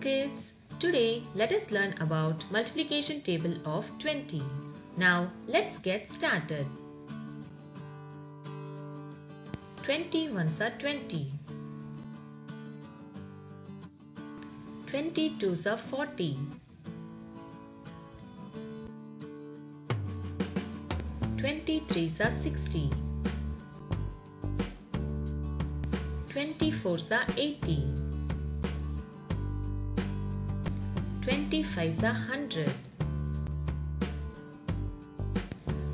Kids, today, let us learn about multiplication table of 20. Now, let's get started. 20 ones are 20. 20 twos are 40. 20 threes are 60. 20 fours are 80. 20 fives are 100.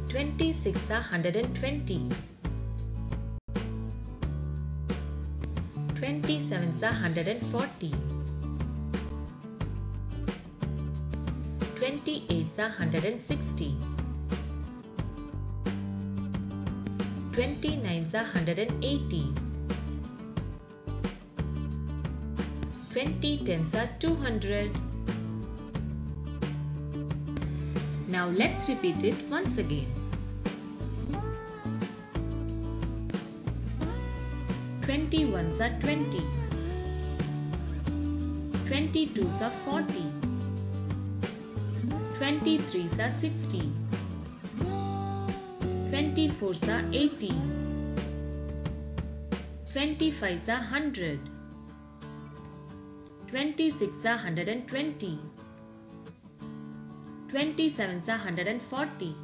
26 are 120. 27 are 140. 28 are 160. 29 are 180. 20 tens are 200. Now let's repeat it once again. Twenty ones are 20. 22s are 40. 23s are 60. 24s are 80. 25s are 100. 26 are 120. 27s are 140.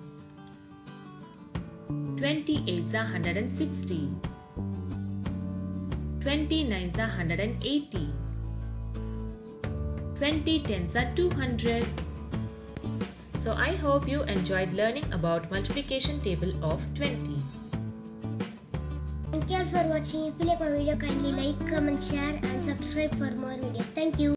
28s are 160. 29s are 180. 20 tens are 200. So I hope you enjoyed learning about multiplication table of 20. Thank you all for watching. If you like my video, kindly like, comment, share and subscribe for more videos. Thank you.